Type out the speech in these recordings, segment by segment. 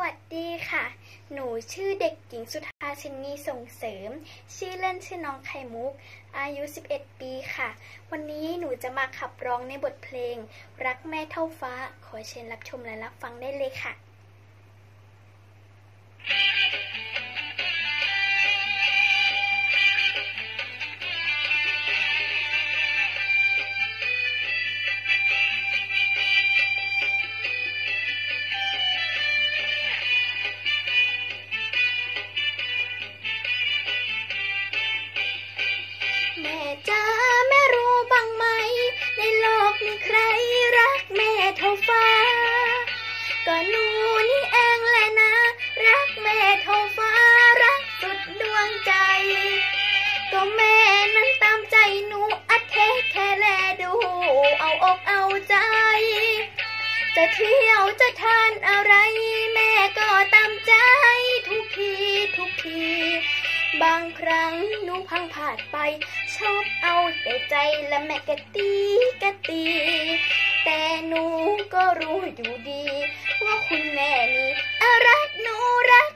วัสดีค่ะ หนูชื่อเด็กหญิงสุธาชินีส่งเสริม ชื่อเล่นชื่อน้องไข่มุก อายุ 11 ปีค่ะ วันนี้หนูจะมาขับร้องในบทเพลง รักแม่เท่าฟ้า ขอเชิญรับชมและรับฟังได้เลยค่ะ แม่รู้บ้างไหม ในโลกมีใครรักแม่เท่าฟ้า ก็หนูนี่เองแหละนะ รักแม่เท่าฟ้ารักสุดดวงใจ ก็แม่นั้นตามใจหนูอัดเทแค่แลดู เอาอกเอาใจ จะเที่ยวจะทานอะไร แม่ก็ตามใจทุกทีทุกที บางครั้งหนูพังผาดไป ชอบเอาแต่ใจและแม่กะตีกะตี แต่หนูก็รู้อยู่ดี ว่าคุณแม่นี่รักหนูรัก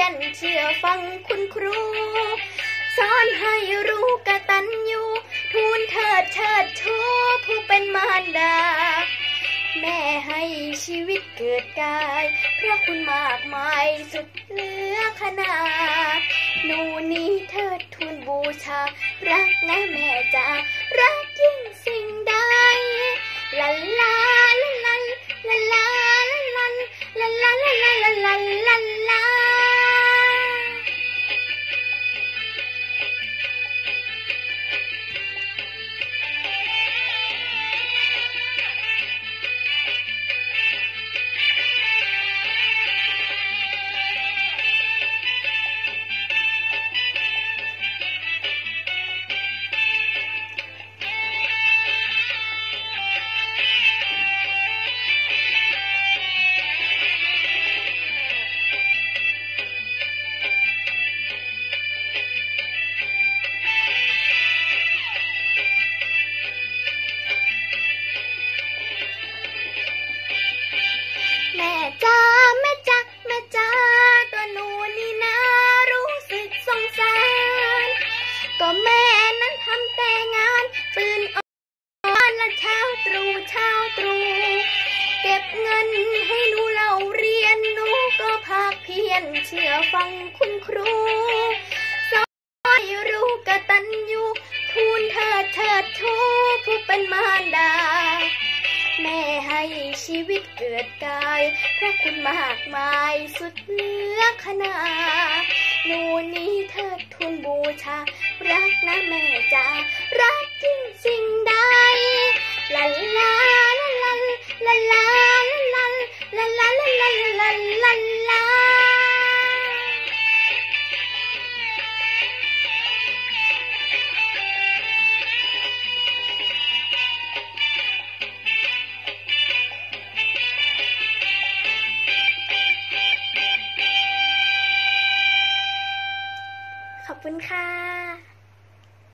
ยนเชื่อฟังคุณครู สอนให้รู้กตัญญูทูลเถิดเชิดชูผู้เป็นมารดา แม่ให้ชีวิตเกิดกายเพราะคุณมากมายสุดเหลือขนาดหนูนี้เถิดทูลบูชา รักนะแม่จ๋ารักยิ่ง พียรเชื่อฟังคุณครูสอนให้รู้กตัญญูทูลเถิดเถิดทูผู้เป็นมารดา แม่ให้ชีวิตเกิดกาย พระคุณมากมายสุดเหลือขนาหนูนี้เถิดทูลบูชา รักนะแม่จ๋ารักจริงสิ่งใดลาลาลาลาลาลา อบคุณค่ะ